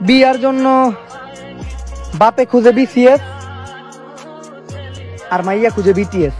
বিয়ার জন্য বাপে খুঁজে বিসিএস আর মাইয়া খুঁজে বিটিএস